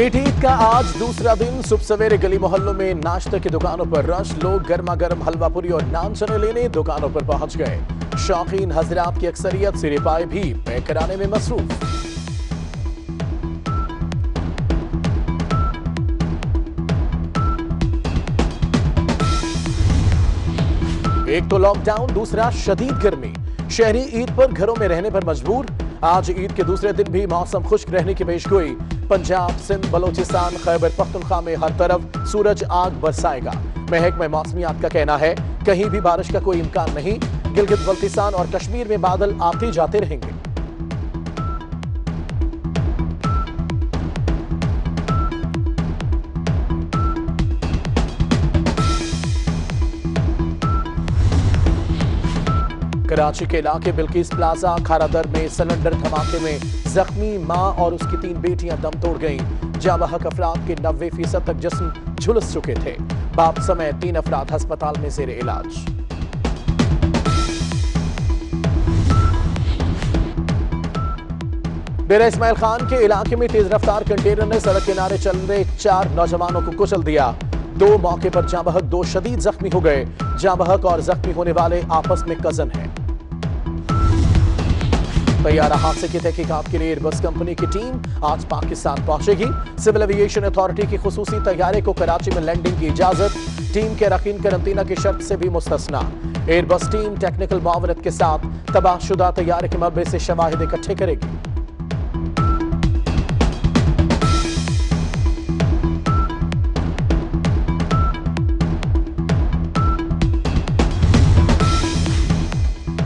मीठी ईद का आज दूसरा दिन। सुबह सवेरे गली मोहल्लों में नाश्ते की दुकानों पर रश। लोग गर्मा गर्म हलवा पूरी और नान चने लेने दुकानों पर पहुँच गए। शौकीन हजरात की अक्सरियत सिरे पाए भी पैक कराने में मसरूफ। एक तो लॉकडाउन दूसरा शदीद गर्मी। शहरी ईद पर घरों में रहने पर मजबूर। आज ईद के दूसरे दिन भी मौसम खुश्क रहने की पेशगोई। पंजाब, सिंध, बलोचिस्तान, खैबर पख्तनख्वा में हर तरफ़ सूरज आग बरसाएगा। महक में मौसमियात का कहना है, कहीं भी बारिश का कोई इम्कान नहीं। गिलगित बल्तिस्तान और कश्मीर में बादल आते जाते रहेंगे। कराची के इलाके बिल्किस प्लाजा खारादर में सिलेंडर धमाके में जख्मी माँ और उसकी तीन बेटियाँ दम तोड़ गईं। जाबहक अफराद के नब्बे फ़ीसद तक जिस्म झुलस चुके थे। बाप समय तीन अफराद अस्पताल में जेर इलाज। डेरा इस्माइल खान के इलाके में तेज रफ्तार कंटेनर ने सड़क किनारे चल रहे चार नौजवानों को कुचल दिया। दो मौके पर जाबहक दो शदीद जख्मी हो गए। जाबहक और जख्मी होने वाले आपस में कज़न हैं। तैयारा हादसे की तहकीकत के लिए एयरबस कंपनी की टीम आज पाकिस्तान पहुंचेगी। सिविल एविएशन अथॉरिटी की खसूसी तैयारे को कराची में लैंडिंग की इजाज़त। टीम के रकीन करंतना की शर्त से भी मुस्तना एयरबस टीम टेक्निकल मावनत के साथ तबाहशुदा तैयारे के मलबे से शवाहद इकट्ठे करेगी।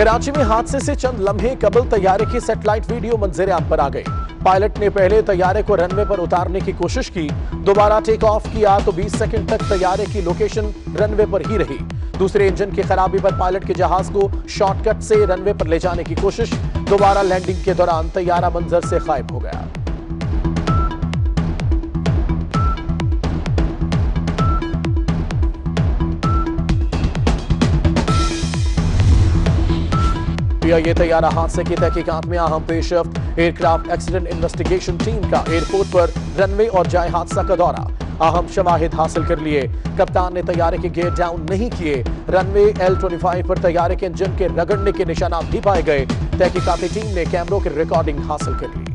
कराची में हादसे से चंद लम्हे कबल तैयारे की सेटेलाइट वीडियो मंजर आम पर आ गई। पायलट ने पहले तैयारे को रनवे पर उतारने की कोशिश की, दोबारा टेक ऑफ़ किया तो 20 सेकंड तक तैयारे की लोकेशन रनवे पर ही रही। दूसरे इंजन की खराबी पर पायलट के जहाज़ को शॉर्टकट से रनवे पर ले जाने की कोशिश, दोबारा लैंडिंग के दौरान तैयारा मंजर से गायब हो गया। पीआईए तैयारा हादसे की तहकीकत में अहम पेशरफ एयरक्राफ्ट एक्सीडेंट इन्वेस्टिगेशन टीम का एयरपोर्ट पर रनवे और जाए हादसा का दौरा। अहम शवाहिद हासिल कर लिए। कप्तान ने तैयारे के गेट डाउन नहीं किए। रनवे एल ट्वेंटी फाइव पर तैयारे के इंजन के रगड़ने के निशाना भी पाए गए। तहकीकती टीम ने कैमरों की रिकॉर्डिंग हासिल कर ली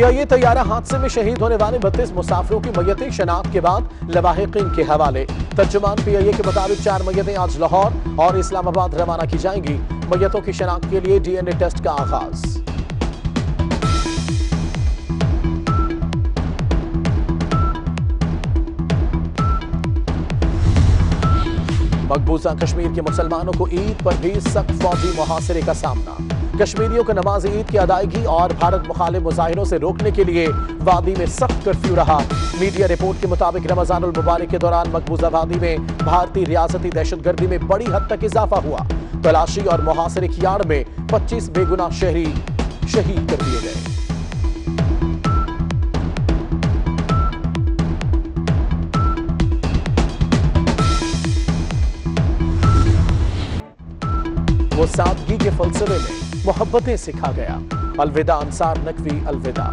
पीआईए तैयारा हादसे में शहीद होने वाले बत्तीस मुसाफिरों की मैयतें शनाख्त के बाद लवाहिकीन के हवाले। तर्जुमान पीआईए के मुताबिक चार मैयतें आज लाहौर और इस्लामाबाद रवाना की जाएँगी। मैयतों की शनाख्त के लिए डीएनए टेस्ट का आगाज़। मकबूजा कश्मीर के मुसलमानों को ईद पर भी सख्त फौजी मुहासरे का सामना। कश्मीरियों को नमाज़ ईद की अदायगी और भारत मुखालिफ मुजाहिरों से रोकने के लिए वादी में सख्त कर्फ्यू रहा। मीडिया रिपोर्ट के मुताबिक रमज़ान मुबारक के दौरान मकबूजा वादी में भारतीय रियासती दहशतगर्दी में बड़ी हद तक इजाफा हुआ। तलाशी और मुहासरे की आड़ में 25 बेगुनाह शहरी शहीद कर दिए गए। वो सादगी के फलसफे में मोहब्बतें सिखा गया। अलविदा अंसार नकवी अलविदा।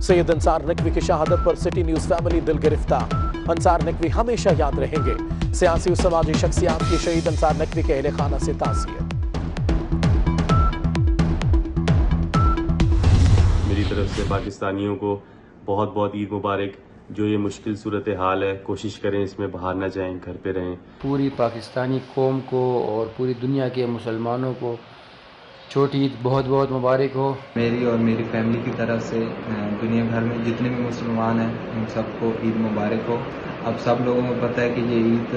सैयद अंसार नकवी की शहादत पर सिटी न्यूज़ फैमिली दिल गिरफ़्तार। अंसार नकवी हमेशा याद रहेंगे। सियासी और समाजी शख्सियात की शहीद अंसार नकवी के अहल खाना से तासीत मेरी तरफ़ से पाकिस्तानियों को बहुत बहुत ईद मुबारक। जो ये मुश्किल सूरत हाल है कोशिश करें इसमें बाहर ना जाएँ घर पे रहें। पूरी पाकिस्तानी कौम को और पूरी दुनिया के मुसलमानों को छोटी ईद बहुत बहुत मुबारक हो। मेरी और मेरी फैमिली की तरफ़ से दुनिया भर में जितने भी मुसलमान हैं, उन सबको ईद मुबारक हो। अब सब लोगों को पता है कि ये ईद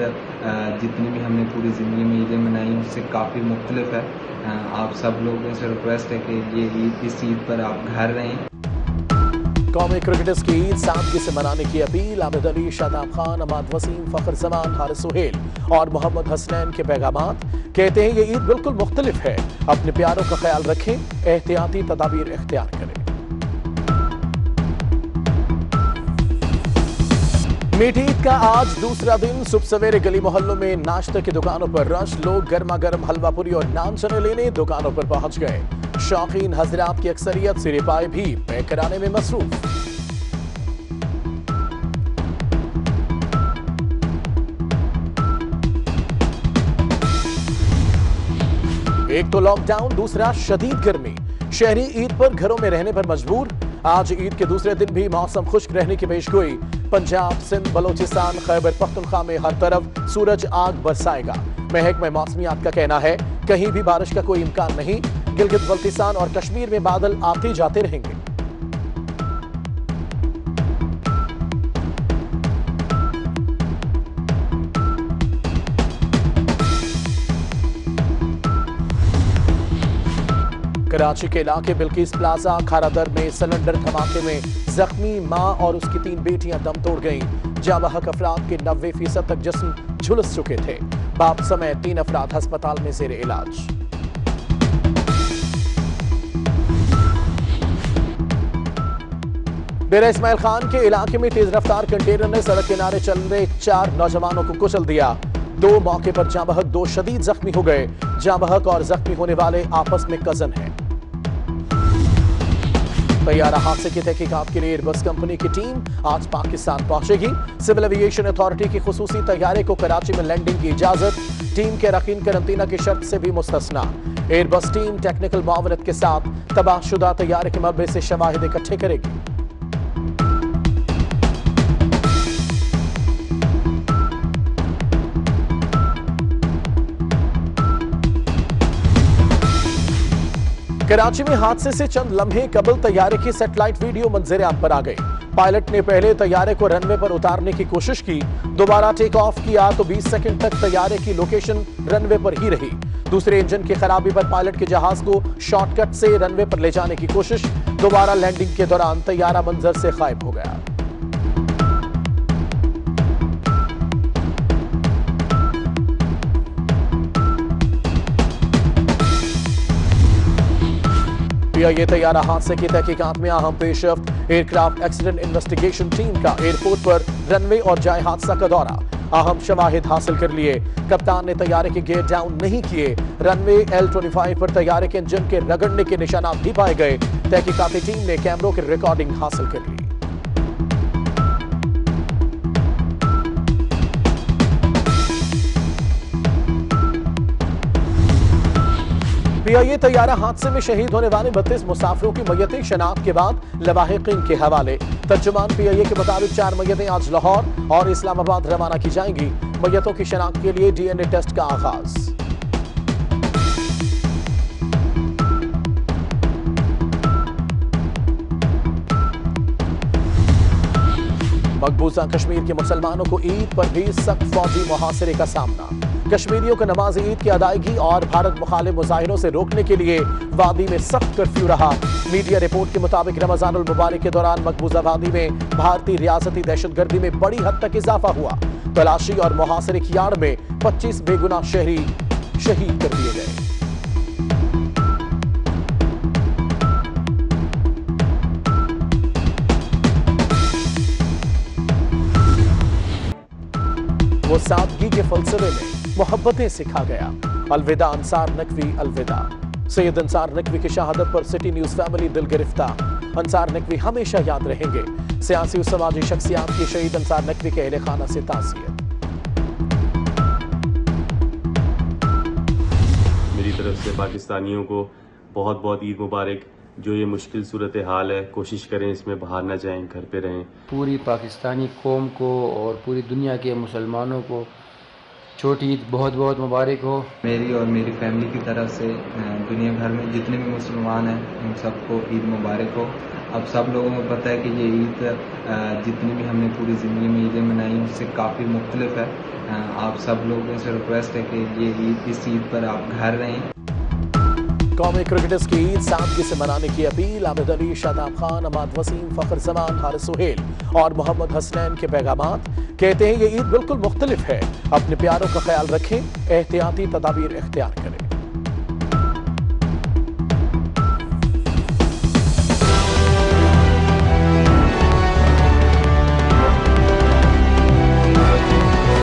जितनी भी हमने पूरी ज़िंदगी में ईदें मनाई उससे काफ़ी मुख्तलिफ़ है। आप सब लोगों से रिक्वेस्ट है कि ये ईद, इस ईद पर आप घर रहें। कौमी क्रिकेटर्स की ईद सादगी से मनाने की अपील। आबिद अली, शादाब खान, अमाद वसीम, फखर जमान, हारिस सुहेल और मोहम्मद हसनैन के पैगाम कहते हैं, ये ईद बिल्कुल मुख्तलिफ़ है। अपने प्यारों का ख्याल रखें, एहतियाती तदाबीर इख्तियार करें। मीठी ईद का आज दूसरा दिन। सुबह सवेरे गली मोहल्लों में नाश्ते की दुकानों पर रश। लोग गर्मा गर्म हलवा पूरी और नान चने लेने दुकानों पर पहुँच गए। शौकीन हजरात की अक्सरियत सिरेपाए भी पैक कराने में मसरूफ। एक तो लॉकडाउन दूसरा शदीद गर्मी। शहरी ईद पर घरों में रहने पर मजबूर। आज ईद के दूसरे दिन भी मौसम खुश्क रहने की पेश पेशगोई पंजाब, सिंध, बलोचिस्तान, खैबर पख्तनख्वा में हर तरफ़ सूरज आग बरसाएगा। महकमा मौसमियात का कहना है, कहीं भी बारिश का कोई इम्कान नहीं। गिलगित बल्तिस्तान और कश्मीर में बादल आते जाते रहेंगे। कराची के इलाके बिल्किस प्लाजा, खारादर में सिलेंडर धमाके में जख्मी माँ और उसकी तीन बेटियाँ दम तोड़ गईं। जाबहक अफराद के नब्बे फ़ीसद तक जिस्म झुलस चुके थे। बाप समय तीन अफराद अस्पताल में जेर इलाज। डेरा इस्माइल खान के इलाके में तेज रफ्तार कंटेनर ने सड़क किनारे चल रहे चार नौजवानों को कुचल दिया। दो मौके पर जाबहक, दो शदीद जख्मी हो गए। जाबहक और जख्मी होने वाले आपस में कज़न हैं। तैयारा हादसे की तहकीकात के लिए एयरबस कंपनी की टीम आज पाकिस्तान पहुंचेगी। सिविल एविएशन अथॉरिटी की खसूसी तैयारे को कराची में लैंडिंग की इजाज़त। टीम के रकीन करंतना की शर्त से भी मुस्तना एयरबस टीम टेक्निकल मावनत के साथ तबाहशुदा तैयारे के मलबे से शवाहिद इकट्ठे करेगी। कराची में हादसे से चंद लम्हे कबल तैयारे की सेटेलाइट वीडियो मंजर आम पर आ गई। पायलट ने पहले तैयारे को रनवे पर उतारने की कोशिश की, दोबारा टेक ऑफ़ किया तो 20 सेकंड तक तैयारे की लोकेशन रनवे पर ही रही। दूसरे इंजन की खराबी पर पायलट के जहाज़ को शॉर्टकट से रनवे पर ले जाने की कोशिश, दोबारा लैंडिंग के दौरान तैयारा मंजर से गायब हो गया। पीआईए तैयार हादसे की तहकीकात में अहम पेशरफ एयरक्राफ्ट एक्सीडेंट इन्वेस्टिगेशन टीम का एयरपोर्ट पर रनवे और जाए हादसा का दौरा। अहम शवाहिद हासिल कर लिए। कप्तान ने तैयारे के गेयर डाउन नहीं किए। रनवे एल ट्वेंटी फाइव पर तैयारे के इंजन के रगड़ने के निशाना भी पाए गए। तहकीकाती टीम ने कैमरों की रिकॉर्डिंग हासिल कर ली पीआईए तैयारा हादसे में शहीद होने वाले बत्तीस मुसाफिरों की मैयतें शनाख्त के बाद लवाहिकीन के हवाले। तर्जुमान पीआईए के मुताबिक चार मैयतें आज लाहौर और इस्लामाबाद रवाना की जाएँगी। मैयतों की शनाख्त के लिए डीएनए टेस्ट का आगाज़। मकबूजा कश्मीर के मुसलमानों को ईद पर भी सख्त फौजी मुहासरे का सामना। कश्मीरियों को नमाज़ ईद की अदायगी और भारत मुखालिफ मुजाहिरों से रोकने के लिए वादी में सख्त कर्फ्यू रहा। मीडिया रिपोर्ट के मुताबिक रमज़ान मुबारक के दौरान मकबूजा वादी में भारतीय रियासती दहशतगर्दी में बड़ी हद तक इजाफा हुआ। तलाशी और मुहासरे आड़ में पच्चीस बेगुना शहरी शहीद कर दिए गए। वो सादगी के फलसफे में मोहब्बतें सिखा गया। अलविदा अंसार नकवी अलविदा। सैयद अंसार नकवी की शहादत पर सिटी न्यूज़ फैमिली दिल गिरफ़्तार। अंसार नकवी हमेशा याद रहेंगे। सियासी और समाजी शख्सियात की शहीद अंसार नकवी के अहल खाना से तासीत मेरी तरफ़ से पाकिस्तानियों को बहुत बहुत ईद मुबारक। जो ये मुश्किल सूरत हाल है कोशिश करें इसमें बाहर ना जाएँ घर पे रहें। पूरी पाकिस्तानी कौम को और पूरी दुनिया के मुसलमानों को छोटी ईद बहुत बहुत मुबारक हो। मेरी और मेरी फैमिली की तरफ़ से दुनिया भर में जितने भी मुसलमान हैं, उन सबको ईद मुबारक हो। अब सब लोगों को पता है कि ये ईद जितनी भी हमने पूरी ज़िंदगी में ईदें मनाई उससे काफ़ी मुख्तलिफ़ है। आप सब लोगों से रिक्वेस्ट है कि ये ईद, इस ईद पर आप घर रहें। कौमी क्रिकेटर्स की ईद सादगी से मनाने की अपील आमिद अली, शादाब खान, अमाद वसीम, फखर जमान हारिस सुहेल और मोहम्मद हसनैन के पैगाम कहते हैं, ये ईद बिल्कुल मुख्तलिफ़ है। अपने प्यारों का ख्याल रखें, एहतियाती तदाबीर इख्तियार करें।